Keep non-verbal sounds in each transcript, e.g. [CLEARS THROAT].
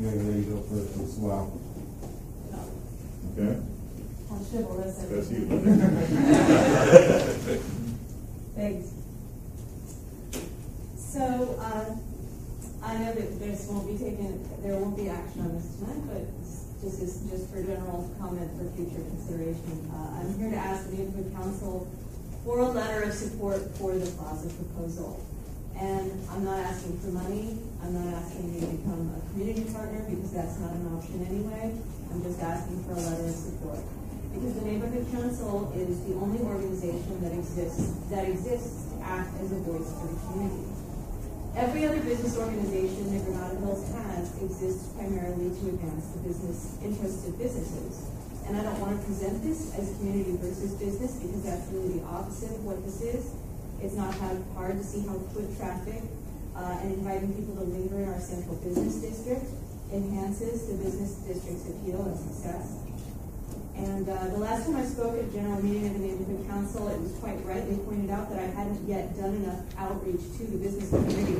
you're gonna let you go first as well. No, Okay, I'm chivalrous. That's you. [LAUGHS] Thanks. So, uh, I know that this won't be taken, there won't be action on this tonight, but this is just for general comment for future consideration. Uh, I'm here to ask the neighborhood council for a letter of support for the plaza proposal. And I'm not asking for money, I'm not asking you to become a community partner, because that's not an option anyway. I'm just asking for a letter of support. Because the neighborhood council is the only organization that exists, that exists to act as a voice for the community. Every other business organization that Granada Hills has exists primarily to advance the business interests of businesses. And I don't want to present this as community versus business because that's really the opposite of what this is. It's not hard to see how foot traffic uh, and inviting people to linger in our central business district enhances the business district's appeal and success. And uh, the last time I spoke at a general meeting of the neighborhood council, it was quite rightly pointed out that I hadn't yet done enough outreach to the business community.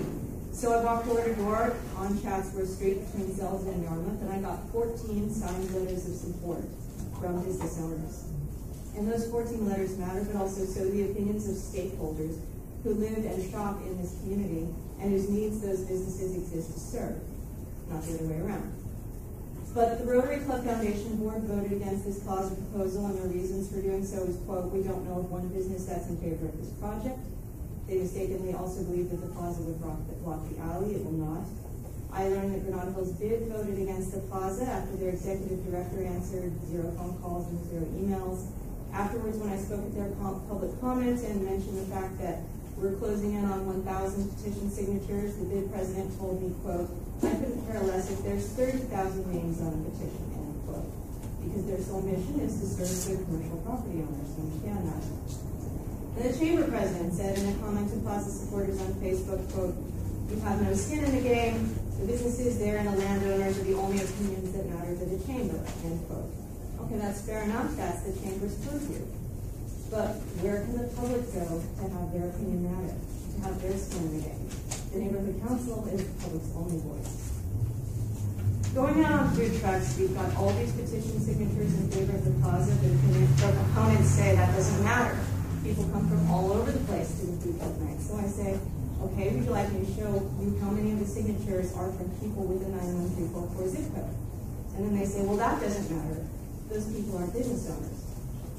So I walked door to door on Chatsworth Street between Zelzah and Yarmouth, and I got 14 signed letters of support from business owners. And those 14 letters matter, but also so the opinions of stakeholders who live and shop in this community and whose needs those businesses exist to serve, not the other way around. But the Rotary Club Foundation Board voted against this plaza proposal, and their reasons for doing so is, quote, "We don't know of one business that's in favor of this project." They mistakenly also believe that the plaza would block the, block the alley. It will not. I learned that Granada Hills BID voted against the plaza after their executive director answered zero phone calls and zero emails. Afterwards, when I spoke at their public comment and mentioned the fact that we're closing in on 1,000 petition signatures, the BID president told me, quote, I couldn't care less if there's 30,000 names on a petition, end quote. Because their sole mission is to serve good commercial property owners, understand that. And the chamber president said in a comment to Plaza supporters on Facebook, quote, you have no skin in the game, the businesses there and the landowners are the only opinions that matter to the chamber, end quote. That's fair enough, that's the chamber's purview. But where can the public go to have their opinion matter, to have their skin in the game? The neighborhood council is the public's only voice. Going out on food trucks, we've got all these petition signatures in favor of the plaza, but the opponents say that doesn't matter. People come from all over the place to the food truck night. So I say, okay, would you like me to show you how many of the signatures are from people with a 91344 zip code? And then they say, well, that doesn't matter. Those people are business owners.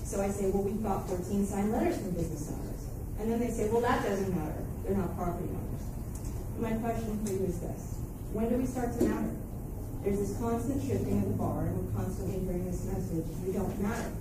So I say, well, we've got 14 signed letters from business owners. And then they say, well, that doesn't matter. They're not property owners. My question for you is this. When do we start to matter? There's this constant shifting of the bar, and we're constantly hearing this message, we don't matter.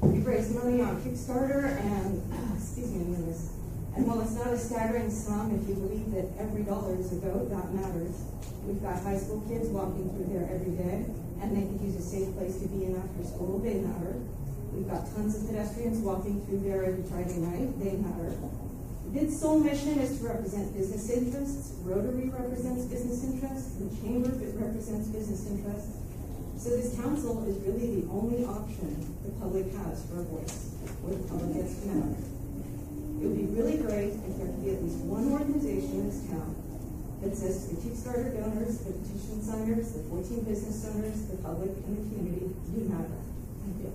We've raised money on Kickstarter, and, [CLEARS THROAT] excuse me, I'm. And while it's not a staggering sum, if you believe that every dollar is a vote, that matters. We've got high school kids walking through there every day, and they could use a safe place to be in after school, they matter. We've got tons of pedestrians walking through there every Friday night, they matter. BID's sole mission is to represent business interests. Rotary represents business interests. The Chamber represents business interests. So this council is really the only option the public has for a voice, where the public gets to matter. It would be really great if there could be at least one organization in this town that says to the Kickstarter donors, the petition signers, the 14 business owners, the public, and the community, you matter. Thank you.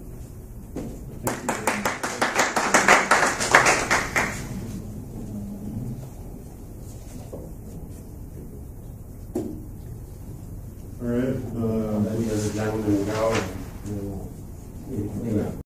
All right, uh, Let the other gentleman go.